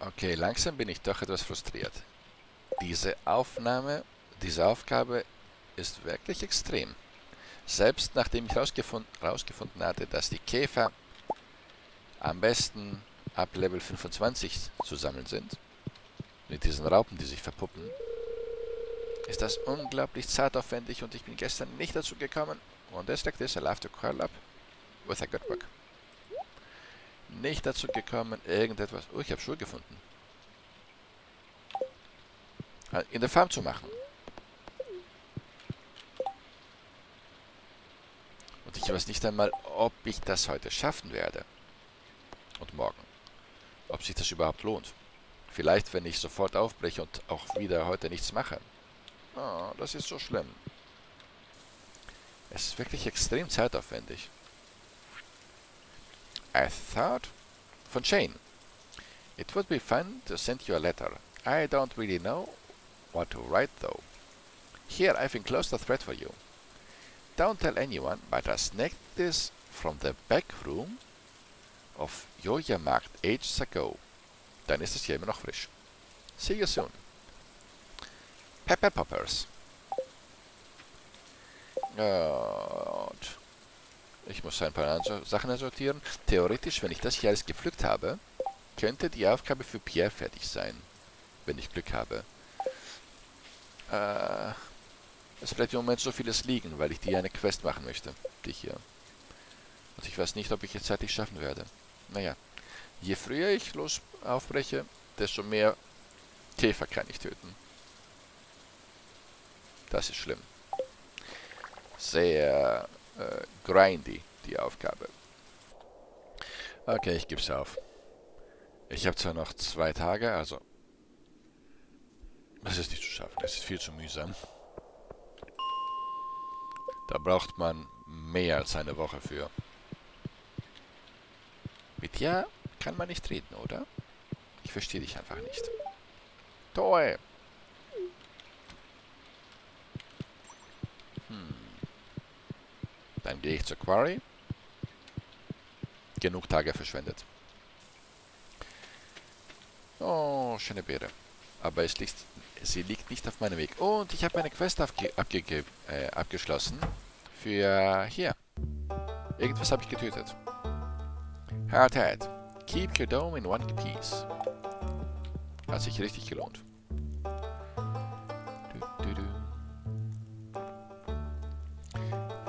Okay, langsam bin ich doch etwas frustriert. Diese Aufnahme, diese Aufgabe ist wirklich extrem. Selbst nachdem ich herausgefunden hatte, dass die Käfer am besten ab Level 25 zu sammeln sind, mit diesen Raupen, die sich verpuppen, ist das unglaublich zeitaufwendig und ich bin gestern nicht dazu gekommen. Und deswegen ist I love to curl up with a good book. Nicht dazu gekommen, irgendetwas... Oh, ich habe Schuhe gefunden. In der Farm zu machen. Und ich weiß nicht einmal, ob ich das heute schaffen werde. Und morgen. Ob sich das überhaupt lohnt. Vielleicht, wenn ich sofort aufbreche und auch wieder heute nichts mache. Oh, das ist so schlimm. Es ist wirklich extrem zeitaufwendig. I thought... Von Shane. It would be fun to send you a letter. I don't really know what to write though. Here I've enclosed a thread for you. Don't tell anyone, but I snagged this from the back room of Joja-Markt ages ago. Dann ist es hier immer noch frisch. See you soon. Pepper Poppers. Gut. Ich muss ein paar Sachen sortieren. Theoretisch, wenn ich das hier alles gepflückt habe, könnte die Aufgabe für Pierre fertig sein. Wenn ich Glück habe. Äh, es bleibt im Moment so vieles liegen, weil ich die eine Quest machen möchte. Die hier. Und ich weiß nicht, ob ich es zeitlich schaffen werde. Naja. Je früher ich los aufbreche, desto mehr Käfer kann ich töten. Das ist schlimm. Sehr äh, grindy, die Aufgabe. Okay, ich gebe es auf. Ich habe zwar noch zwei Tage, also... Es ist nicht zu schaffen, es ist viel zu mühsam. Da braucht man mehr als eine Woche für. Mit ja kann man nicht reden, oder? Ich verstehe dich einfach nicht. Toll! Gehe ich zur Quarry. Genug Tage verschwendet. Oh, schöne Beere. Aber es liegt, sie liegt nicht auf meinem Weg. Und ich habe meine Quest abge äh, abgeschlossen. Für hier. Irgendwas habe ich getötet. Hardhead. Keep your dome in one piece. Hat sich richtig gelohnt.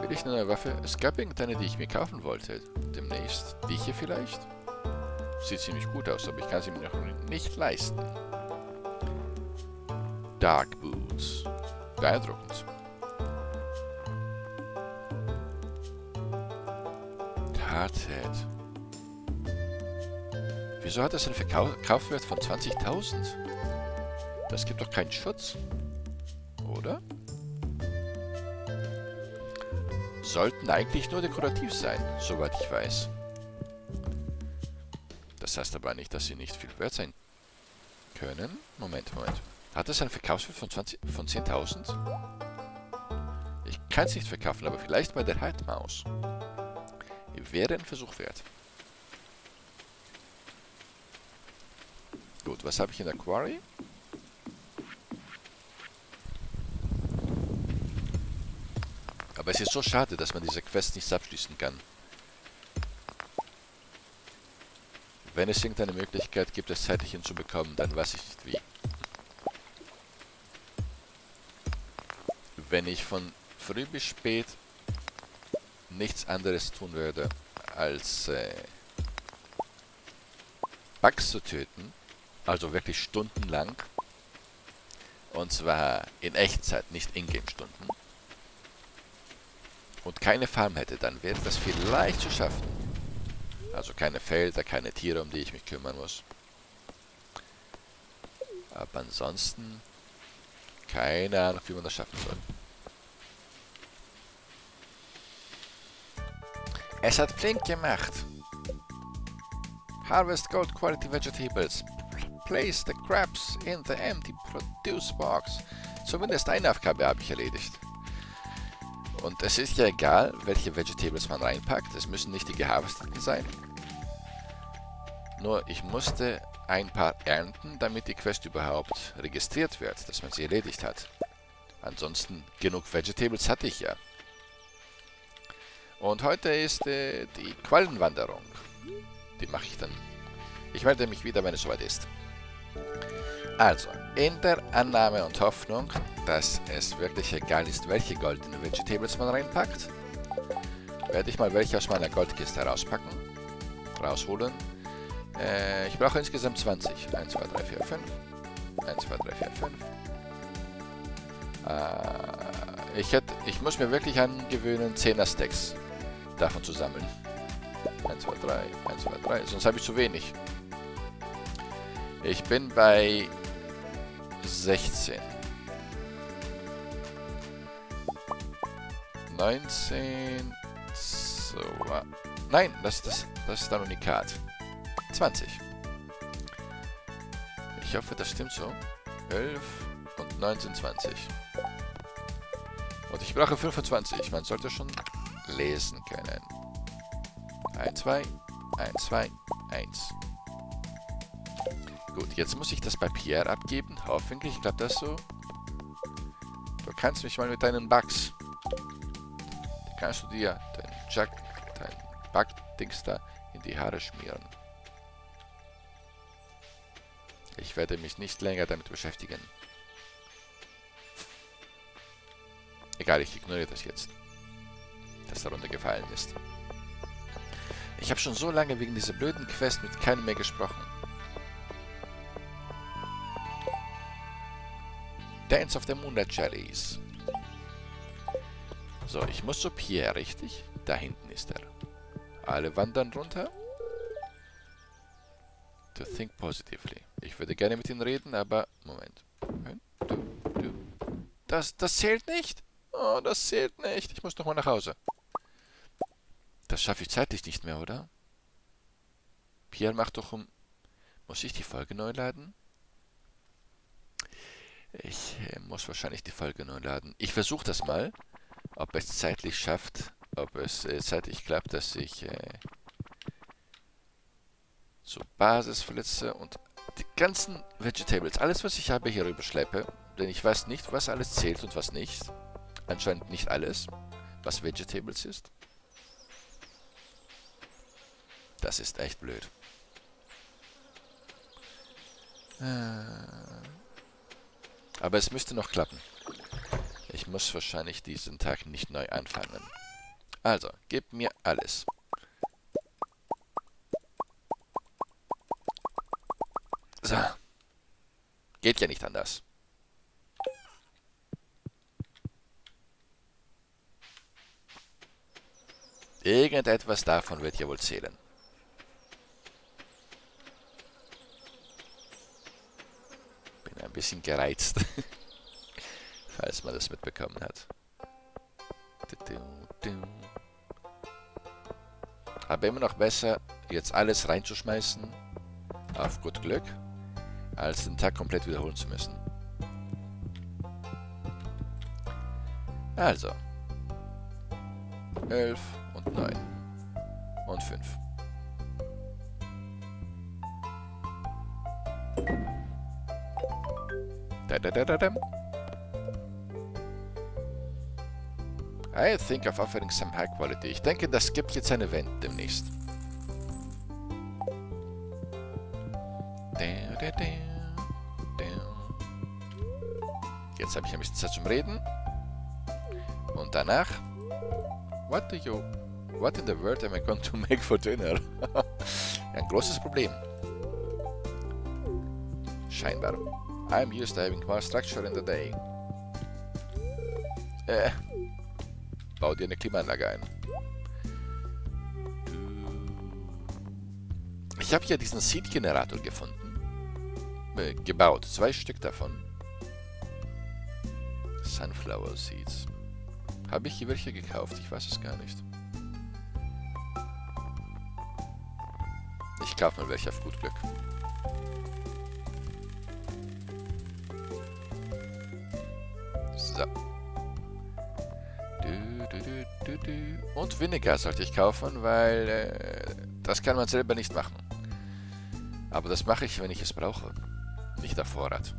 Will ich eine neue Waffe? Es gab irgendeine, die ich mir kaufen wollte. Demnächst. Die hier vielleicht? Sieht ziemlich gut aus, aber ich kann sie mir noch nicht leisten. Dark Boots. Beeindruckend. Hardhead. Wieso hat es einen Verkaufswert von 20.000? Das gibt doch keinen Schutz. Oder? Sollten eigentlich nur dekorativ sein, soweit ich weiß. Das heißt aber nicht, dass sie nicht viel wert sein können. Moment, Moment. Hat es einen Verkaufswert von, von 10.000? Ich kann es nicht verkaufen, aber vielleicht bei der Heidmaus. Wäre ein Versuch wert. Gut, was habe ich in der Quarry? Aber es ist so schade, dass man diese Quest nicht abschließen kann. Wenn es irgendeine Möglichkeit gibt, es zeitlich hinzubekommen, dann weiß ich nicht wie. Wenn ich von früh bis spät nichts anderes tun würde, als äh, Bugs zu töten, also wirklich stundenlang. Und zwar in Echtzeit, nicht Ingame-Stunden. Und keine Farm hätte, dann wäre das vielleicht zu schaffen. Also keine Felder, keine Tiere, um die ich mich kümmern muss. Aber ansonsten keine Ahnung, wie man das schaffen soll. Es hat flink gemacht. Harvest Gold Quality Vegetables place the crabs in the empty produce box. Zumindest eine Aufgabe habe ich erledigt. Und es ist ja egal, welche Vegetables man reinpackt. Es müssen nicht die geharvesteten sein. Nur ich musste ein paar ernten, damit die Quest überhaupt registriert wird, dass man sie erledigt hat. Ansonsten, genug Vegetables hatte ich ja. Und heute ist äh, die Quallenwanderung. Die mache ich dann. Ich melde mich wieder, wenn es soweit ist. Also, in der Annahme und Hoffnung, dass es wirklich egal ist, welche goldenen Vegetables man reinpackt, werde ich mal welche aus meiner Goldkiste rauspacken, rausholen. Äh, ich brauche insgesamt 20. 1, 2, 3, 4, 5. 1, 2, 3, 4, 5. Äh, ich, hätte, ich muss mir wirklich angewöhnen, 10er Stacks davon zu sammeln. 1, 2, 3, 1, 2, 3. Sonst habe ich zu wenig. Ich bin bei 16. 19. So. Nein, das, das, das ist ein Unikat. 20. Ich hoffe, das stimmt so. 11 und 19, 20. Und ich brauche 25. Man sollte schon lesen können. 1, 2, 1, 2, 1. Gut, jetzt muss ich das bei Pierre abgeben. Hoffentlich klappt das so. Du kannst mich mal mit deinen Bugs. Die kannst du dir dein Jack, dein Bug-Dings da in die Haare schmieren. Ich werde mich nicht länger damit beschäftigen. Egal, ich ignoriere das jetzt. Dass darunter gefallen ist. Ich habe schon so lange wegen dieser blöden Quest mit keinem mehr gesprochen. Dance of the Moonlight Cherries. So, ich muss zu Pierre, richtig? Da hinten ist er. Alle wandern runter. To think positively. Ich würde gerne mit ihm reden, aber... Moment. Das, das zählt nicht? Oh, das zählt nicht. Ich muss noch mal nach Hause. Das schaffe ich zeitlich nicht mehr, oder? Pierre macht doch um... Muss ich die Folge neu laden? Ich äh, muss wahrscheinlich die Folge neu laden. Ich versuche das mal, ob es zeitlich schafft, ob es äh, zeitlich klappt, dass ich äh, zur Basis verletze und die ganzen Vegetables, alles was ich habe hier rüberschleppe, denn ich weiß nicht, was alles zählt und was nicht. Anscheinend nicht alles, was Vegetables ist. Das ist echt blöd. Äh aber es müsste noch klappen. Ich muss wahrscheinlich diesen Tag nicht neu anfangen. Also, gib mir alles. So. Geht ja nicht anders. Irgendetwas davon wird ja wohl zählen. ein bisschen gereizt. Falls man das mitbekommen hat. Aber immer noch besser, jetzt alles reinzuschmeißen, auf gut Glück, als den Tag komplett wiederholen zu müssen. Also. 11 und 9 und 5. I think of offering some high quality. Ich denke, das gibt jetzt ein Event demnächst. Jetzt habe ich ein bisschen Zeit zum Reden. Und danach... What do you... What in the world am I going to make for dinner? ein großes Problem. Scheinbar. I'm used to having more structure in the day. Äh. Bau dir eine Klimaanlage ein. Ich habe hier diesen Seed-Generator gefunden. Äh, gebaut. Zwei Stück davon. Sunflower Seeds. Habe ich hier welche gekauft? Ich weiß es gar nicht. Ich kaufe mal welche auf gut Glück. So. Und Vinegar sollte ich kaufen, weil äh, das kann man selber nicht machen. Aber das mache ich, wenn ich es brauche. Nicht auf Vorrat.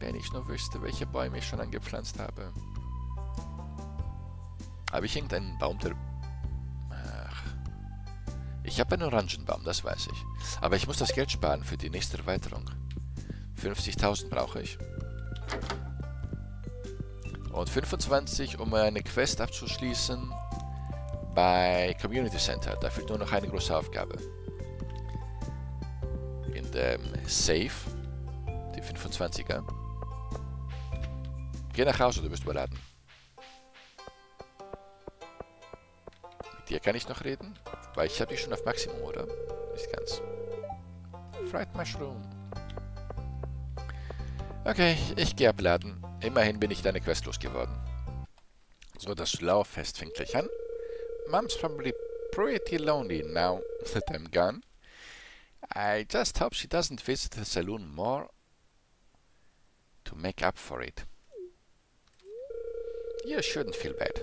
Wenn ich nur wüsste, welche Bäume ich schon angepflanzt habe. Habe ich irgendeinen Baum, der... Ach. Ich habe einen Orangenbaum, das weiß ich. Aber ich muss das Geld sparen für die nächste Erweiterung. 50.000 brauche ich. Und 25, um eine Quest abzuschließen bei Community Center. Da fehlt nur noch eine große Aufgabe. In dem Safe, die 25er. Geh nach Hause, du bist überladen. Mit dir kann ich noch reden? Weil ich habe dich schon auf Maximum, oder? Nicht ganz. Fried Mushroom. Okay, ich gehe abladen. Immerhin bin ich deine Quest losgeworden. So, das Lauffest fängt gleich an. Mom's probably pretty lonely now that I'm gone. I just hope she doesn't visit the saloon more to make up for it. You shouldn't feel bad.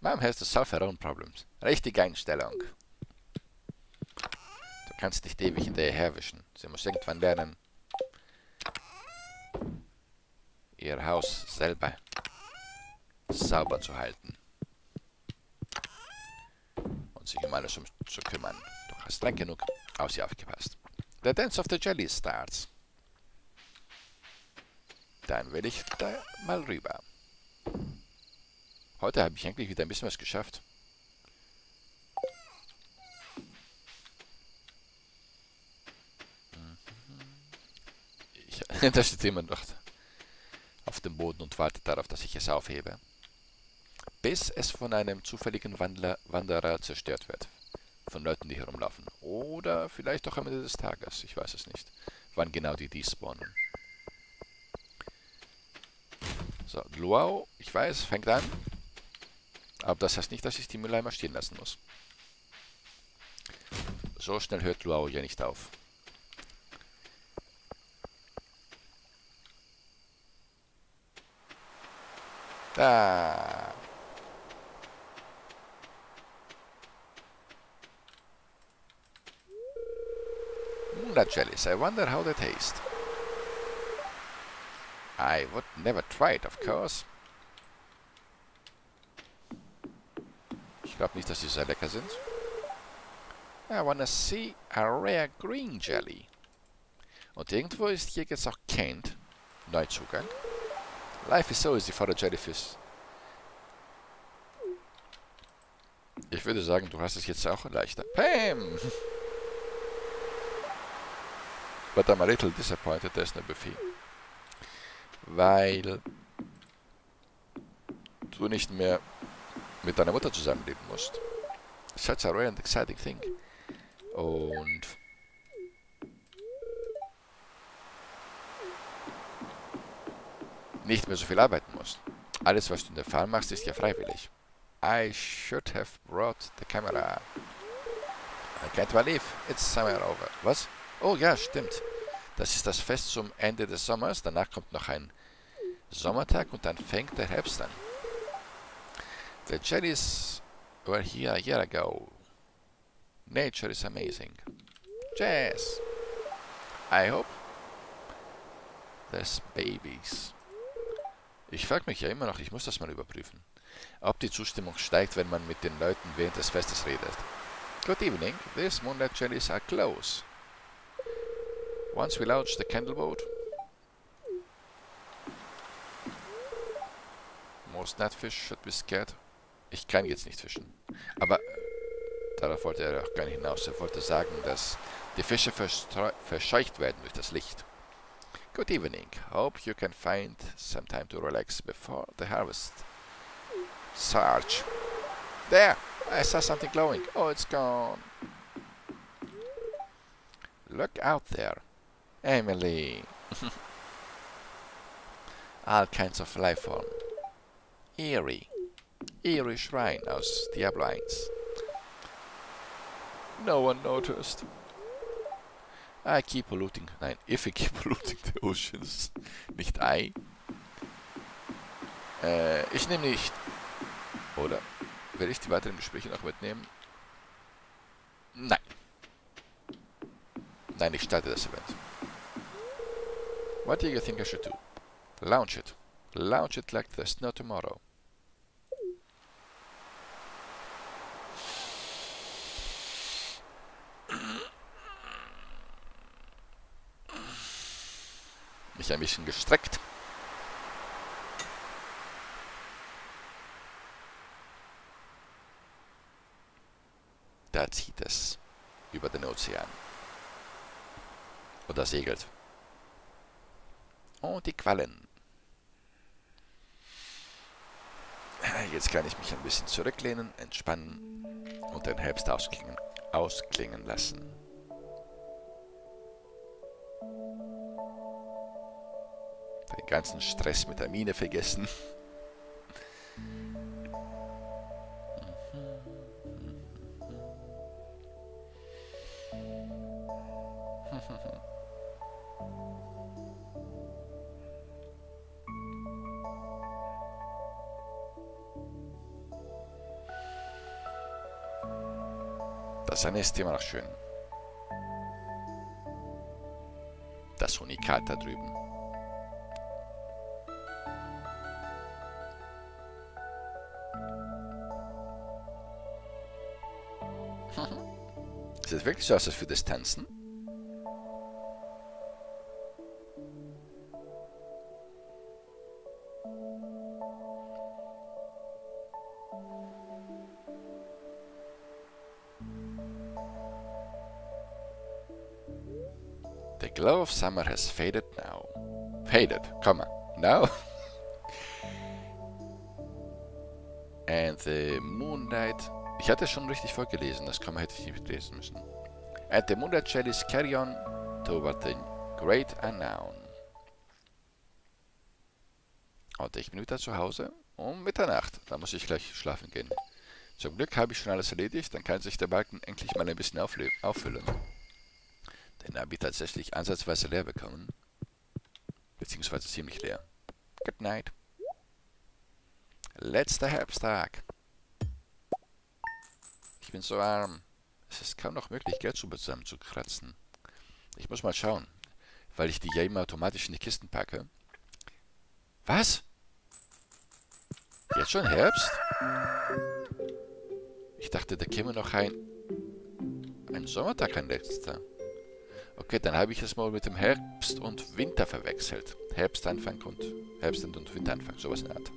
Mom has to solve her own problems. Richtige Einstellung. Du kannst nicht ewig hinterher herwischen. Sie muss irgendwann lernen, ihr Haus selber sauber zu halten. Und sich um alles um zu kümmern. Du hast lang genug auf sie aufgepasst. The Dance of the Jelly starts. Dann will ich da mal rüber. Heute habe ich eigentlich wieder ein bisschen was geschafft. Ich, da steht jemand noch auf dem Boden und wartet darauf, dass ich es aufhebe. Bis es von einem zufälligen Wandler, Wanderer zerstört wird. Von Leuten, die herumlaufen. Oder vielleicht auch am Ende des Tages. Ich weiß es nicht. Wann genau die despawnen. So, Luau, ich weiß, fängt an. Aber das heißt nicht, dass ich die Mülleimer stehen lassen muss. So schnell hört Luau ja nicht auf. Da. Moonlight jellies. I wonder how they taste. I would never try it, of course. Ich glaube nicht, dass die sehr lecker sind. I wanna see a rare green jelly. Und irgendwo ist hier jetzt auch Kent. Neuzugang. Life is so easy for a jellyfish. Ich würde sagen, du hast es jetzt auch leichter. Pam! But I'm a little disappointed there's no buffet. Weil du nicht mehr mit deiner Mutter zusammenleben musst. Such a rare and exciting thing. Und nicht mehr so viel arbeiten musst. Alles, was du in der Farm machst, ist ja freiwillig. I should have brought the camera. I can't believe it's summer over. Was? Oh ja, stimmt. Das ist das Fest zum Ende des Sommers. Danach kommt noch ein Sommertag und dann fängt der Herbst an. The jellies were here a year ago. Nature is amazing. Jazz. I hope there's babies. Ich frage mich ja immer noch, ich muss das mal überprüfen, ob die Zustimmung steigt, wenn man mit den Leuten während des Festes redet. Good evening, these moonlight jellies are close. Once we launch the candle boat, most netfish should be scared. Ich kann jetzt nicht fischen. Aber darauf wollte er auch gar nicht hinaus. Er wollte sagen, dass die Fische verscheucht werden durch das Licht. Good evening. Hope you can find some time to relax before the harvest. Sarge. There! I saw something glowing. Oh, it's gone. Look out there. Emily. All kinds of life form. Eerie. Eerie shrine aus Diablo No one noticed. I keep polluting. Nein, if I keep polluting the oceans. Nicht I. Äh, ich nehme nicht. Oder werde ich die weiteren Gespräche noch mitnehmen? Nein. Nein, ich starte das Event. What do you think I should do? Launch it. Launch it like there's no tomorrow. Mich ein bisschen gestreckt. Da zieht es über den Ozean. Oder segelt. Und die Quallen. Jetzt kann ich mich ein bisschen zurücklehnen, entspannen und den Herbst ausklingen, ausklingen lassen. Ganzen Stress mit der Mine vergessen. Das Sonne ist immer noch schön. Das Unikat da drüben. Sieht wirklich so als für das Tanzen? The glow of summer has faded now. Faded, comma, now. And the moonlight... Ich hatte es schon richtig vorgelesen, das Komma hätte ich nicht lesen müssen. And the shall is carry on toward the great unknown. Und ich bin wieder zu Hause um Mitternacht. Da muss ich gleich schlafen gehen. Zum Glück habe ich schon alles erledigt, dann kann sich der Balken endlich mal ein bisschen auffüllen. Den habe ich tatsächlich ansatzweise leer bekommen. Beziehungsweise ziemlich leer. Good night. Letzter Herbsttag. Bin so arm. Es ist kaum noch möglich, Geld zusammenzukratzen. Ich muss mal schauen, weil ich die ja immer automatisch in die Kisten packe. Was? Jetzt schon Herbst? Ich dachte, da käme noch ein... Ein Sommertag, ein letzter. Okay, dann habe ich es mal mit dem Herbst und Winter verwechselt. Herbstanfang und Herbst- und Winteranfang, sowas in der Art.